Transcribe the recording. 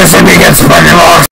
Mississippi gets money lost.